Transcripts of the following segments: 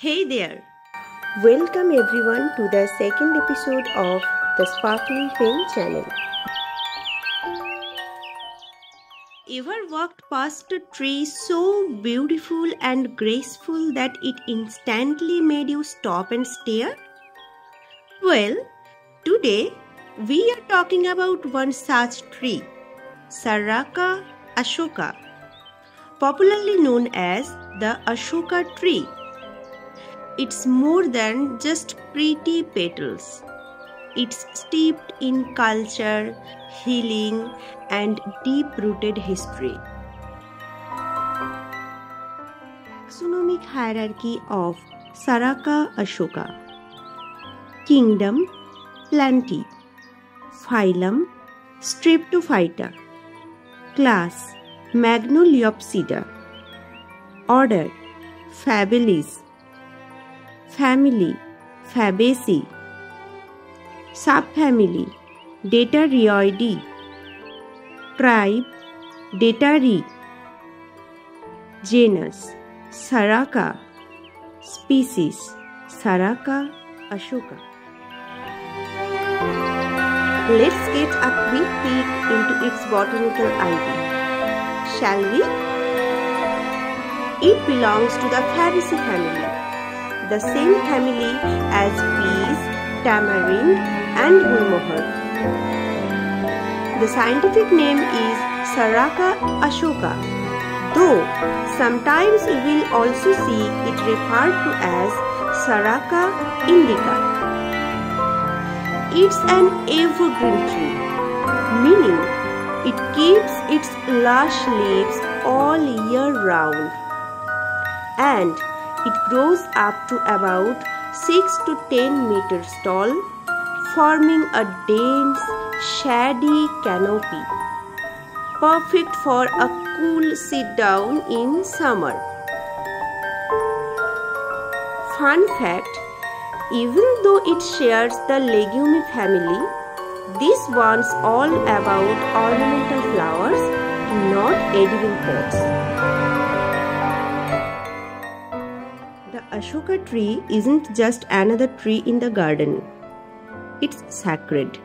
Hey there! Welcome everyone to the second episode of the Sparkling Pen channel. Ever walked past a tree so beautiful and graceful that it instantly made you stop and stare? Well, today we are talking about one such tree, Saraca Asoca, popularly known as the Ashoka tree. It's more than just pretty petals. It's steeped in culture, healing, and deep rooted history. Taxonomic hierarchy of Saraca Asoca. Kingdom Plantae Phylum Streptophyta Class Magnoliopsida. Order Fabales Family Fabaceae Subfamily Detarioideae Tribe Detarieae Genus Saraca. Species Saraca asoca. Let's get a quick peek into its botanical ID. Shall we? It belongs to the Fabaceae family, the same family as peas, tamarind and gulmohar. The scientific name is Saraca asoca, though sometimes you will also see it referred to as Saraca indica. It's an evergreen tree, meaning it keeps its lush leaves all year round and it grows up to about 6 to 10 meters tall, forming a dense, shady canopy, perfect for a cool sit down in summer. Fun fact even though it shares the legume family, this one's all about ornamental flowers, not edible pots. Ashoka tree isn't just another tree in the garden. It's sacred.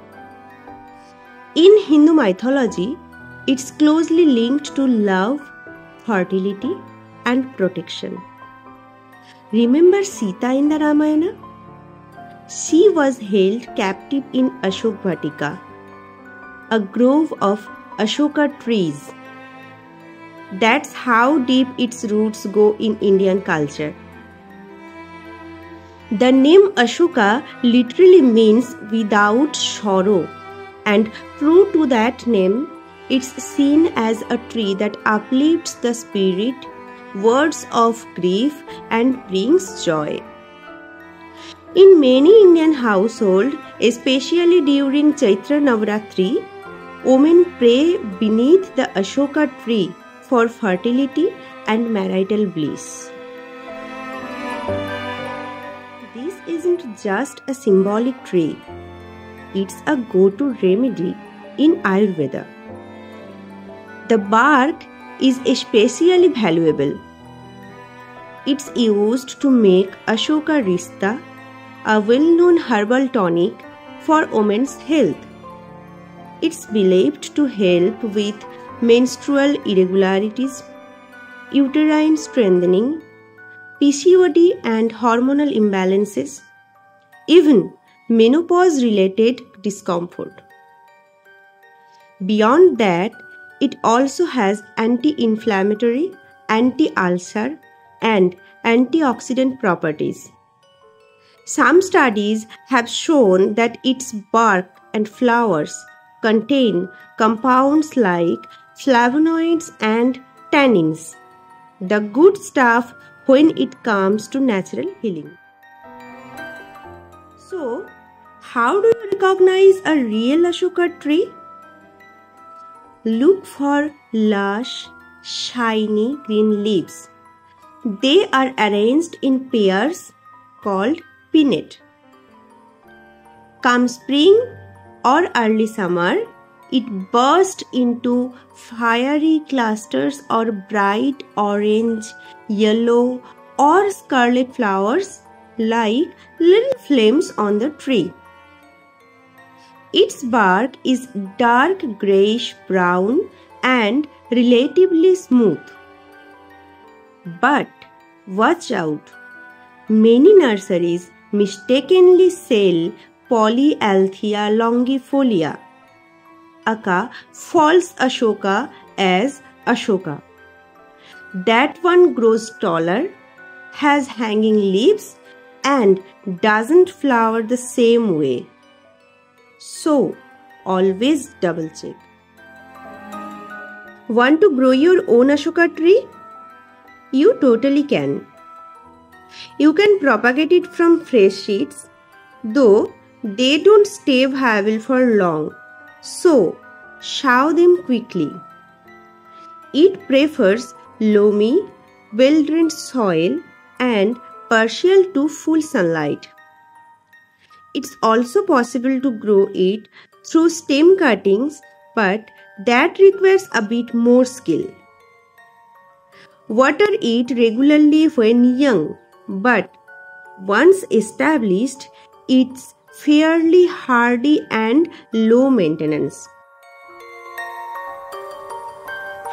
In Hindu mythology, it's closely linked to love, fertility, and protection. Remember Sita in the Ramayana? She was held captive in Ashok Vatika, a grove of Ashoka trees. That's how deep its roots go in Indian culture. The name Ashoka literally means without sorrow, and true to that name, it's seen as a tree that uplifts the spirit, words of grief, and brings joy. In many Indian households, especially during Chaitra Navratri, women pray beneath the Ashoka tree for fertility and marital bliss. Isn't just a symbolic tree, it's a go to remedy in Ayurveda. The bark is especially valuable. It's used to make Ashokarishta, a well known herbal tonic for women's health. It's believed to help with menstrual irregularities, uterine strengthening, PCOD and hormonal imbalances, even menopause related discomfort. Beyond that, it also has anti inflammatory, anti ulcer, and antioxidant properties. Some studies have shown that its bark and flowers contain compounds like flavonoids and tannins, the good stuff when it comes to natural healing. So, how do you recognize a real Ashoka tree? Look for lush, shiny green leaves. They are arranged in pairs called pinnate. Come spring or early summer, it bursts into fiery clusters or bright orange, yellow, or scarlet flowers like little flames on the tree. Its bark is dark grayish brown and relatively smooth. But watch out! Many nurseries mistakenly sell Polyalthia longifolia, aka false Ashoka as Ashoka. That one grows taller, has hanging leaves, and doesn't flower the same way. So, always double check. Want to grow your own Ashoka tree? You totally can. You can propagate it from fresh seeds, though they don't stay viable for long. So, sow them quickly. It prefers loamy, well drained soil and partial to full sunlight. It's also possible to grow it through stem cuttings, but that requires a bit more skill. Water it regularly when young, but once established, it's fairly hardy and low maintenance.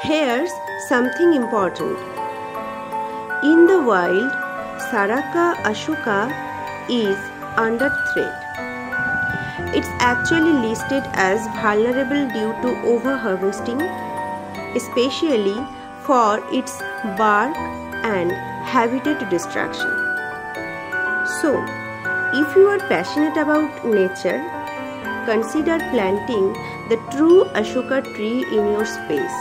Here's something important. In the wild, Saraca asoca is under threat. It's actually listed as vulnerable due to overharvesting, especially for its bark and habitat destruction. So, if you are passionate about nature, consider planting the true Ashoka tree in your space.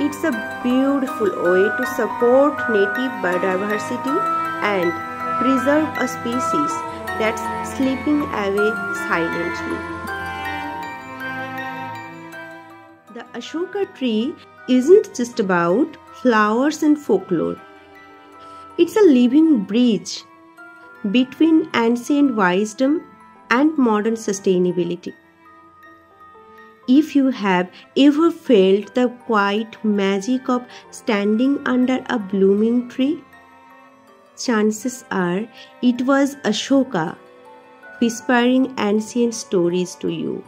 It's a beautiful way to support native biodiversity and preserve a species that's slipping away silently. The Ashoka tree isn't just about flowers and folklore. It's a living bridge between ancient wisdom and modern sustainability. If you have ever felt the quiet magic of standing under a blooming tree, chances are it was Ashoka whispering ancient stories to you.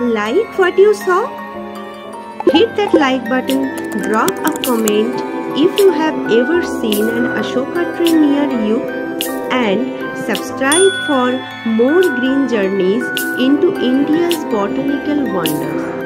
Like what you saw? Hit that like button, drop a comment if you have ever seen an Ashoka tree near you, and Subscribe for more green journeys into India's botanical wonders.